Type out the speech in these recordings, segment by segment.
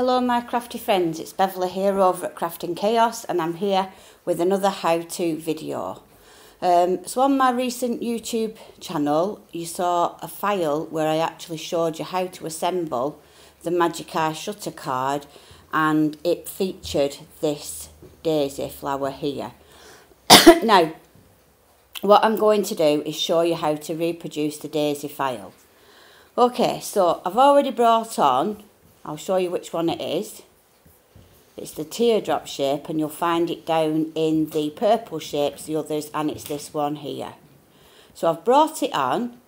Hello my crafty friends, it's Beverleigh here over at Crafty Chaos and I'm here with another how-to video. Um, so on my recent YouTube channel you saw a file where I actually showed you how to assemble the Magic Eye shutter card and it featured this daisy flower here. now what I'm going to do is show you how to reproduce the daisy file. Okay so I've already brought on I'll show you which one it is. It's the teardrop shape and you'll find it down in the purple shapes, the others, and it's this one here. So I've brought it on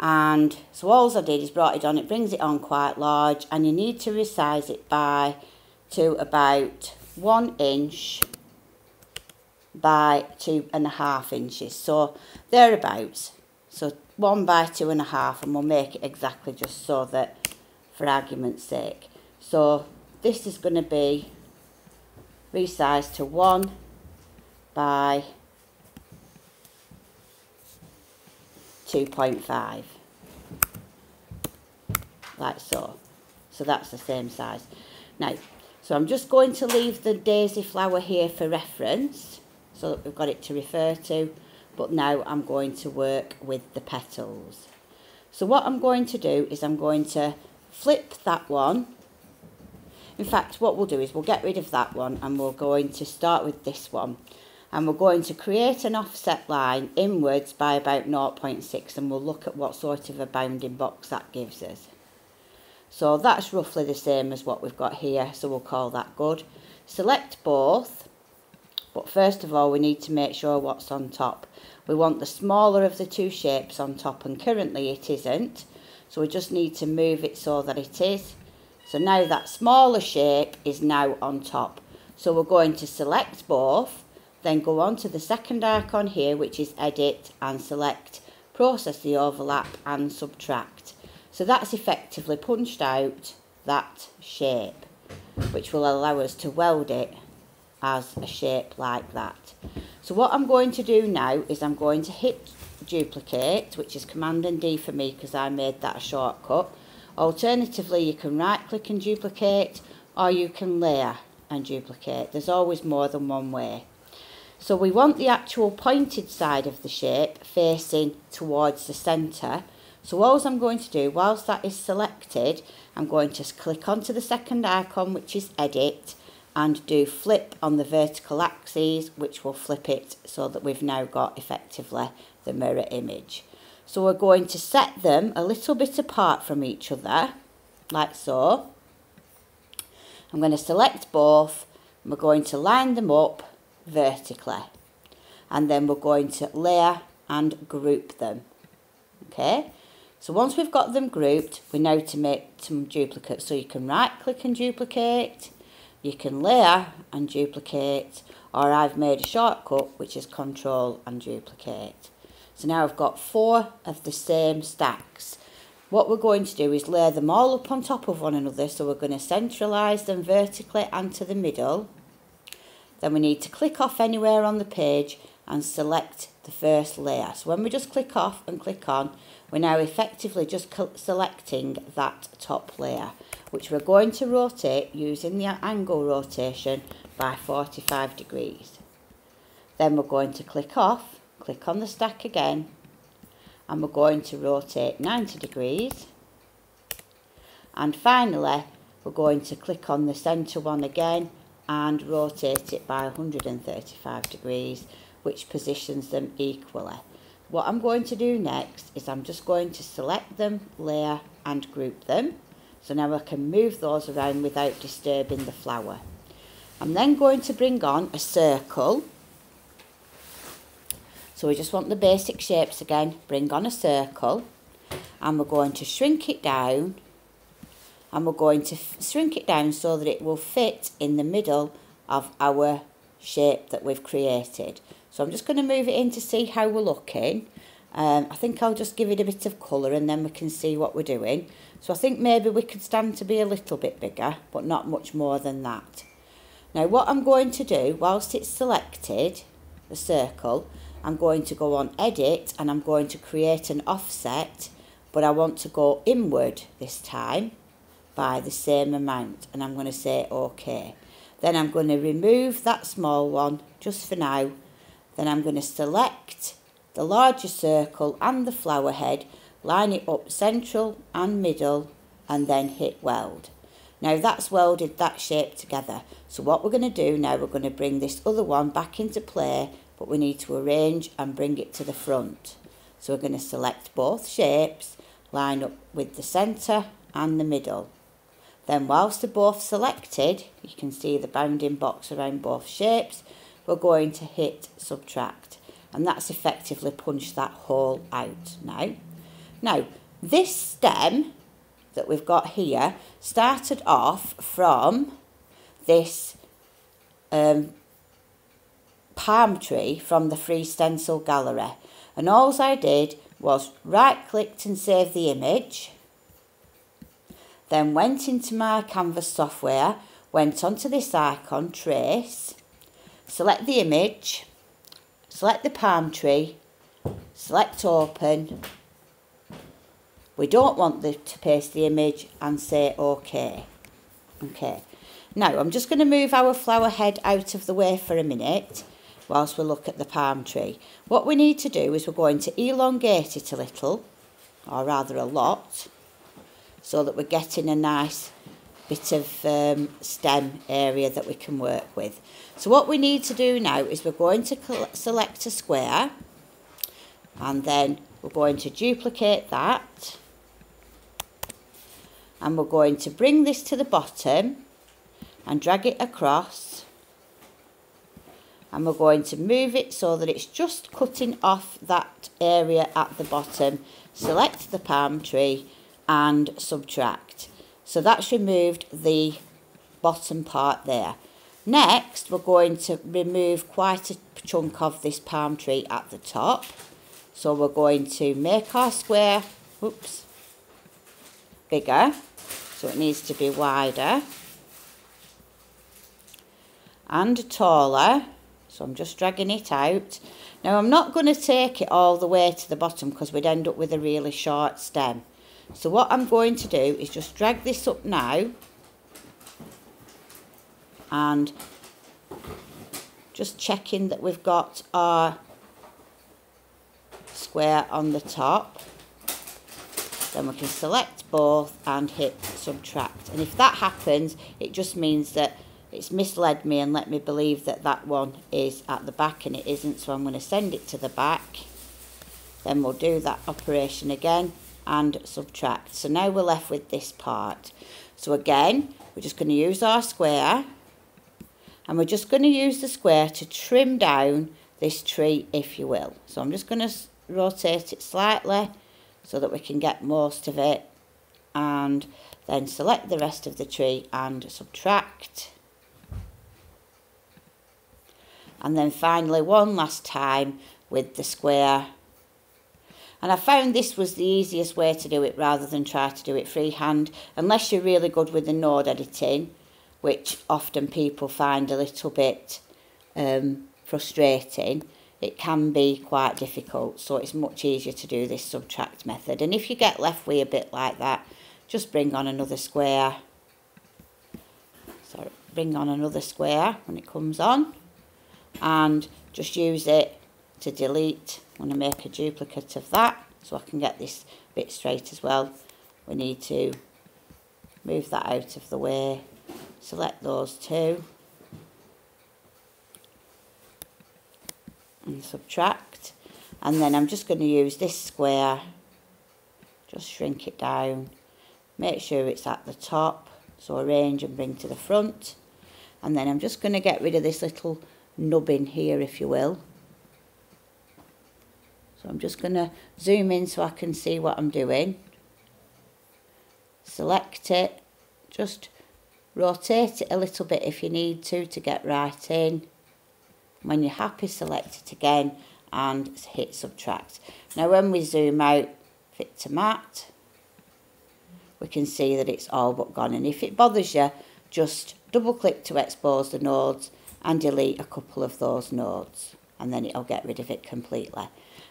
and so all I did is brought it on, it brings it on quite large and you need to resize it by to about one inch by two and a half inches. So thereabouts. So one by two and a half and we'll make it exactly just so that for argument's sake. So this is going to be resized to 1 by 2.5 like so. So that's the same size. Now so I'm just going to leave the daisy flower here for reference so that we've got it to refer to but now I'm going to work with the petals. So what I'm going to do is I'm going to flip that one. In fact, what we'll do is we'll get rid of that one and we're going to start with this one. And we're going to create an offset line inwards by about 0.6 and we'll look at what sort of a bounding box that gives us. So that's roughly the same as what we've got here, so we'll call that good. Select both, but first of all we need to make sure what's on top. We want the smaller of the two shapes on top and currently it isn't. So we just need to move it so that it is. So now that smaller shape is now on top. So we're going to select both, then go on to the second icon here, which is edit and select process the overlap and subtract. So that's effectively punched out that shape, which will allow us to weld it as a shape like that. So what I'm going to do now is I'm going to hit duplicate, which is Command and D for me because I made that a shortcut. Alternatively, you can right click and duplicate or you can layer and duplicate. There's always more than one way. So we want the actual pointed side of the shape facing towards the centre. So all I'm going to do, whilst that is selected, I'm going to click onto the second icon, which is Edit, and do flip on the vertical axes, which will flip it so that we've now got effectively the mirror image. So we're going to set them a little bit apart from each other, like so. I'm going to select both, and we're going to line them up vertically. And then we're going to layer and group them. Okay, so once we've got them grouped, we know to make some duplicates. So you can right click and duplicate, you can layer and duplicate, or I've made a shortcut which is control and duplicate. So now I've got four of the same stacks. What we're going to do is layer them all up on top of one another. So we're going to centralise them vertically and to the middle. Then we need to click off anywhere on the page and select the first layer. So when we just click off and click on, we're now effectively just selecting that top layer, which we're going to rotate using the angle rotation by 45 degrees. Then we're going to click off click on the stack again and we're going to rotate 90 degrees and finally we're going to click on the center one again and rotate it by 135 degrees which positions them equally. What I'm going to do next is I'm just going to select them, layer and group them. So now I can move those around without disturbing the flower. I'm then going to bring on a circle so we just want the basic shapes again. Bring on a circle and we're going to shrink it down and we're going to shrink it down so that it will fit in the middle of our shape that we've created. So I'm just going to move it in to see how we're looking. Um, I think I'll just give it a bit of colour and then we can see what we're doing. So I think maybe we could stand to be a little bit bigger, but not much more than that. Now what I'm going to do, whilst it's selected, the circle, I'm going to go on edit and I'm going to create an offset but I want to go inward this time by the same amount and I'm going to say OK. Then I'm going to remove that small one just for now. Then I'm going to select the larger circle and the flower head, line it up central and middle and then hit weld. Now that's welded that shape together. So what we're going to do now, we're going to bring this other one back into play, but we need to arrange and bring it to the front. So we're going to select both shapes, line up with the centre and the middle. Then whilst they're both selected, you can see the bounding box around both shapes, we're going to hit subtract. And that's effectively punched that hole out now. Now, this stem that we've got here started off from this um, palm tree from the free stencil gallery. And all I did was right clicked and save the image. Then went into my canvas software, went onto this icon, trace, select the image, select the palm tree, select open. We don't want the, to paste the image and say OK. Okay. Now I'm just going to move our flower head out of the way for a minute whilst we look at the palm tree. What we need to do is we're going to elongate it a little, or rather a lot, so that we're getting a nice bit of um, stem area that we can work with. So what we need to do now is we're going to select a square and then we're going to duplicate that. And we're going to bring this to the bottom and drag it across. And we're going to move it so that it's just cutting off that area at the bottom. Select the palm tree and subtract. So that's removed the bottom part there. Next we're going to remove quite a chunk of this palm tree at the top. So we're going to make our square oops bigger so it needs to be wider and taller. So I'm just dragging it out. Now I'm not going to take it all the way to the bottom because we'd end up with a really short stem so what I'm going to do is just drag this up now and just checking that we've got our square on the top. Then we can select both and hit subtract. And if that happens it just means that it's misled me and let me believe that that one is at the back and it isn't. So I'm going to send it to the back. Then we'll do that operation again and subtract. So now we're left with this part. So again we're just going to use our square and we're just going to use the square to trim down this tree if you will. So I'm just going to rotate it slightly so that we can get most of it and then select the rest of the tree and subtract. And then finally one last time with the square and I found this was the easiest way to do it rather than try to do it freehand unless you're really good with the node editing which often people find a little bit um, frustrating. It can be quite difficult so it's much easier to do this subtract method. And if you get left with a bit like that just bring on another square. So bring on another square when it comes on and just use it to delete. I'm going to make a duplicate of that so I can get this bit straight as well. We need to move that out of the way. Select those two. And subtract. And then I'm just going to use this square. Just shrink it down. Make sure it's at the top so arrange and bring to the front. And then I'm just going to get rid of this little nubbin here if you will. So I'm just going to zoom in so I can see what I'm doing. Select it, just rotate it a little bit if you need to to get right in. When you're happy select it again and hit subtract. Now when we zoom out fit to mat we can see that it's all but gone and if it bothers you just double click to expose the nodes and delete a couple of those nodes and then it'll get rid of it completely.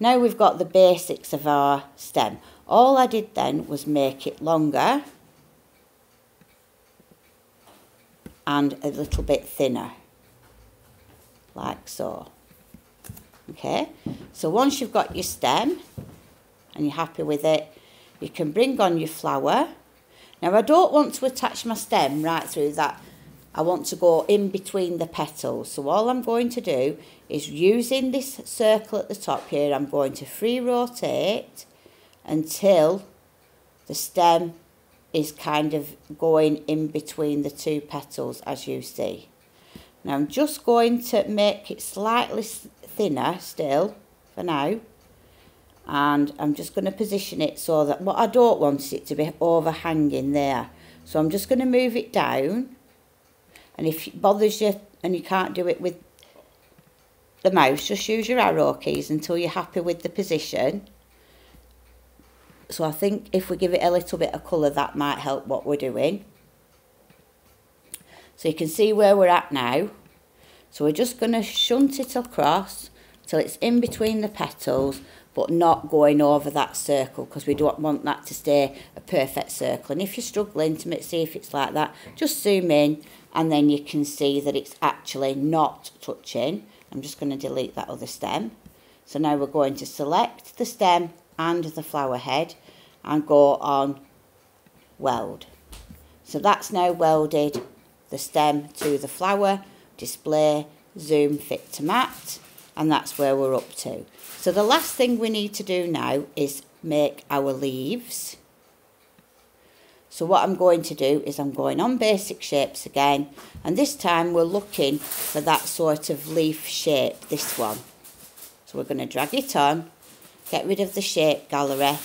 Now we've got the basics of our stem. All I did then was make it longer and a little bit thinner, like so. Okay, so once you've got your stem and you're happy with it, you can bring on your flower. Now I don't want to attach my stem right through that. I want to go in between the petals. So all I'm going to do is using this circle at the top here, I'm going to free rotate until the stem is kind of going in between the two petals as you see. Now I'm just going to make it slightly thinner still for now and I'm just going to position it so that what I don't want it to be overhanging there. So I'm just going to move it down and if it bothers you and you can't do it with the mouse, just use your arrow keys until you're happy with the position. So I think if we give it a little bit of colour, that might help what we're doing. So you can see where we're at now. So we're just going to shunt it across till it's in between the petals but not going over that circle because we don't want that to stay a perfect circle. And if you're struggling to see if it's like that, just zoom in and then you can see that it's actually not touching. I'm just going to delete that other stem. So now we're going to select the stem and the flower head and go on weld. So that's now welded the stem to the flower, display, zoom, fit to mat, and that's where we're up to. So the last thing we need to do now is make our leaves. So what I'm going to do is I'm going on basic shapes again and this time we're looking for that sort of leaf shape, this one. So we're going to drag it on, get rid of the shape gallery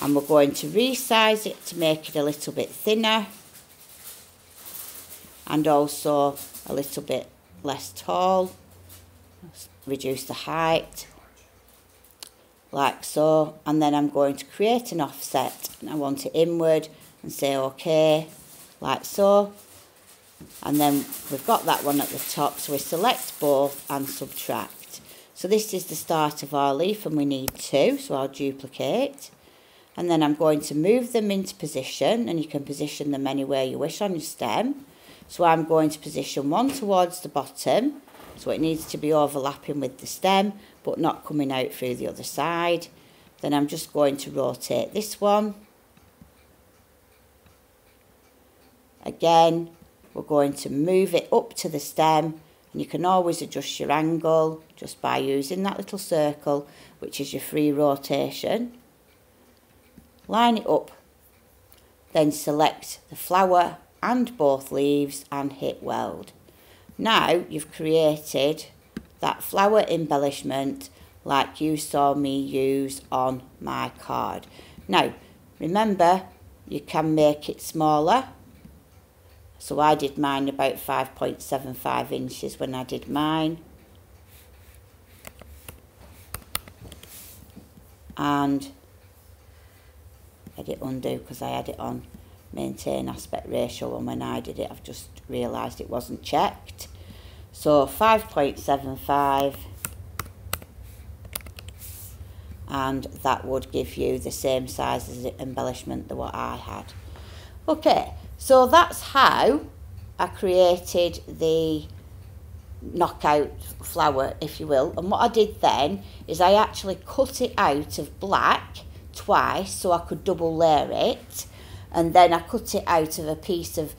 and we're going to resize it to make it a little bit thinner and also a little bit less tall. Reduce the height like so and then I'm going to create an offset and I want it inward and say OK, like so. And then we've got that one at the top, so we select both and subtract. So this is the start of our leaf and we need two, so I'll duplicate. And then I'm going to move them into position and you can position them anywhere you wish on your stem. So I'm going to position one towards the bottom, so it needs to be overlapping with the stem, but not coming out through the other side. Then I'm just going to rotate this one Again, we're going to move it up to the stem and you can always adjust your angle just by using that little circle which is your free rotation. Line it up, then select the flower and both leaves and hit weld. Now you've created that flower embellishment like you saw me use on my card. Now remember you can make it smaller so I did mine about 5.75 inches when I did mine. And I did undo because I had it on maintain aspect ratio and when I did it I've just realised it wasn't checked. So 5.75 and that would give you the same size as the embellishment that what I had. Okay, so that's how I created the knockout flower, if you will. And what I did then is I actually cut it out of black twice so I could double layer it. And then I cut it out of a piece of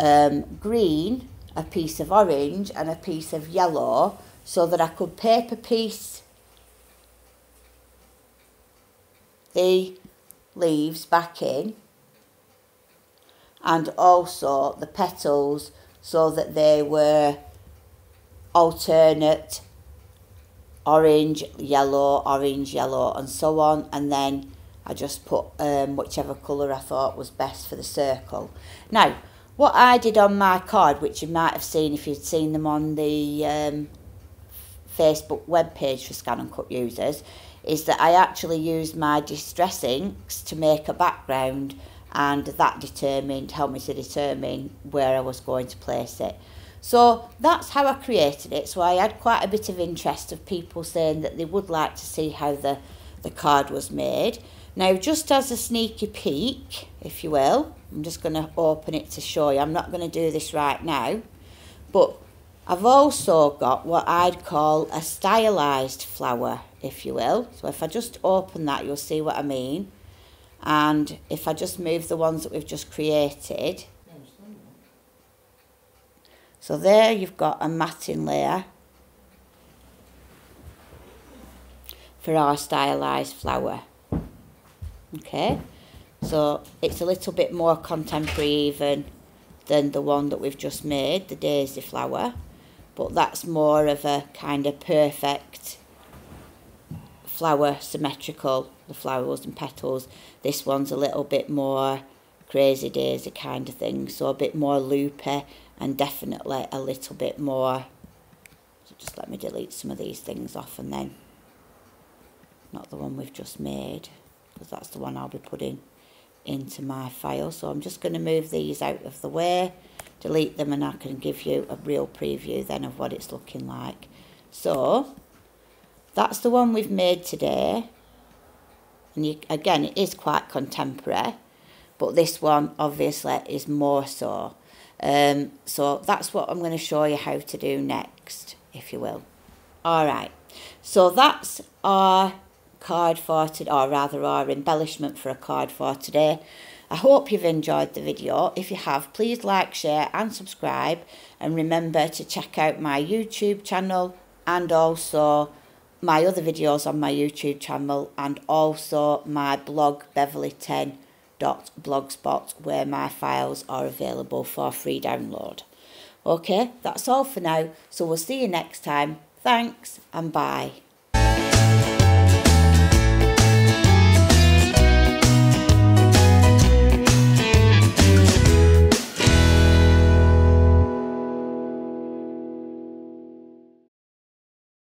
um, green, a piece of orange and a piece of yellow so that I could paper piece the leaves back in and also the petals so that they were alternate orange, yellow, orange, yellow and so on and then I just put um, whichever colour I thought was best for the circle. Now, what I did on my card, which you might have seen if you'd seen them on the um, Facebook web page for Scan and Cut users, is that I actually used my distress inks to make a background and that determined helped me to determine where I was going to place it. So that's how I created it. So I had quite a bit of interest of people saying that they would like to see how the, the card was made. Now, just as a sneaky peek, if you will, I'm just going to open it to show you. I'm not going to do this right now, but I've also got what I'd call a stylised flower, if you will. So if I just open that, you'll see what I mean. And if I just move the ones that we've just created, so there you've got a matting layer for our stylised flower. Okay, so it's a little bit more contemporary even than the one that we've just made, the daisy flower. But that's more of a kind of perfect flower, symmetrical, the flowers and petals. This one's a little bit more crazy daisy kind of thing, so a bit more loopy and definitely a little bit more. So just let me delete some of these things off and then, not the one we've just made, because that's the one I'll be putting into my file. So I'm just going to move these out of the way, delete them and I can give you a real preview then of what it's looking like. So that's the one we've made today. And you, again, it is quite contemporary, but this one obviously is more so. Um, so that's what I'm going to show you how to do next, if you will. All right, so that's our card for today, or rather our embellishment for a card for today. I hope you've enjoyed the video. If you have, please like, share and subscribe. And remember to check out my YouTube channel and also my other videos on my YouTube channel and also my blog beverleigh10.blogspot where my files are available for free download. Okay, that's all for now. So we'll see you next time. Thanks and bye.